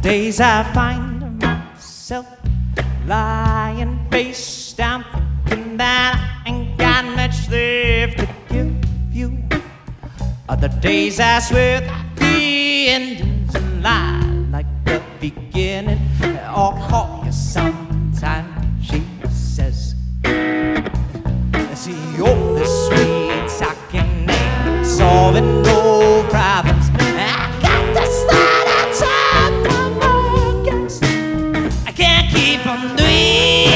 Days I find myself lying face down, thinking that I ain't got much left to give you. Other days I swear that the end phòng tuyến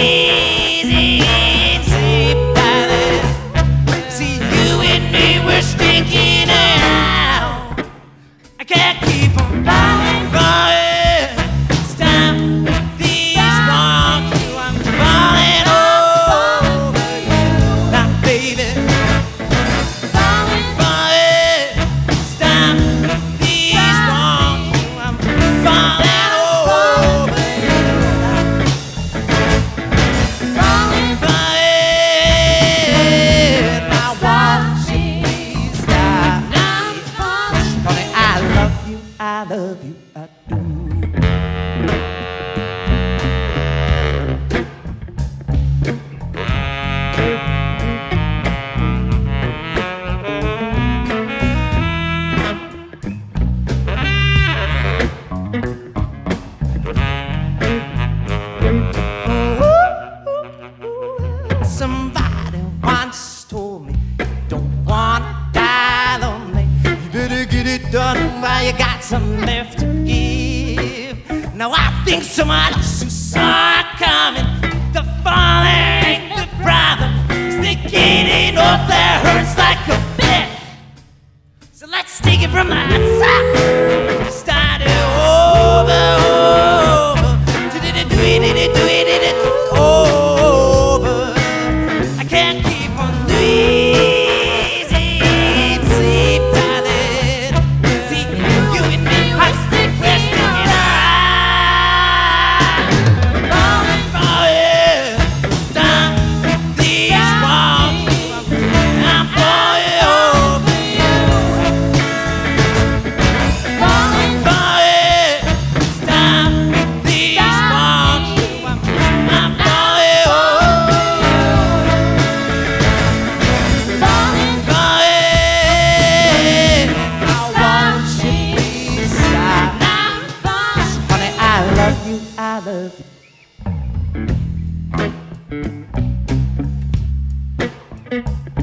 I love you, I do. somebody once told me done while you got some left to give. Now I think someone else who saw it. Mm-hmm.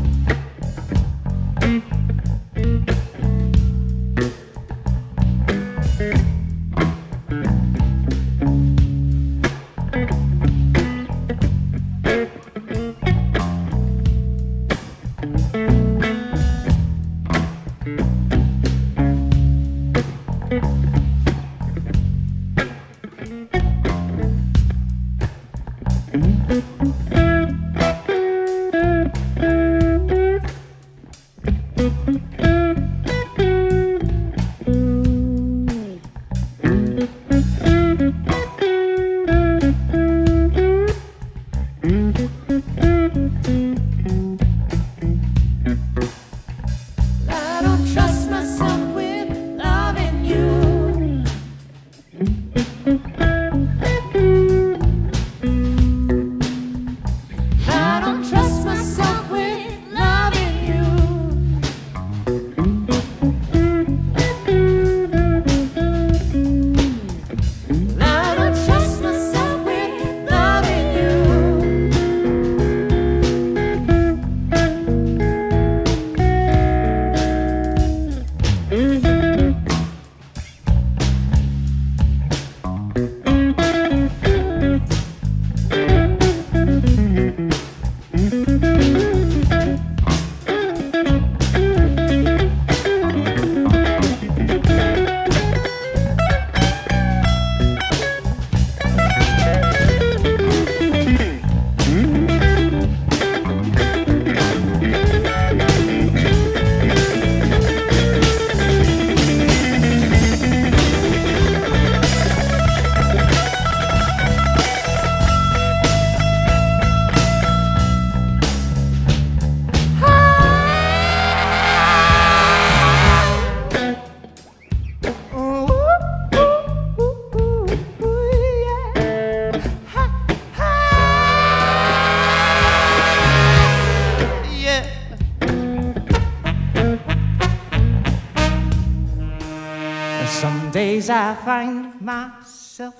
Some days I find myself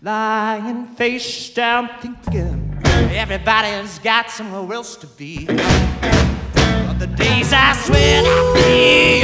lying face down thinking everybody's got somewhere else to be. But the days I swear I'll be,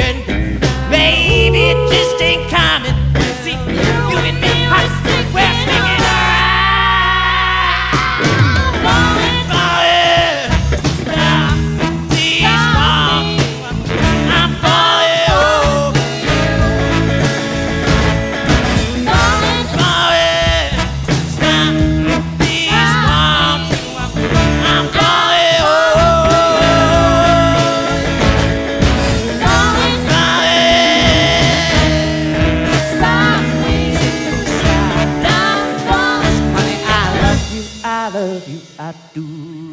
love you, I do.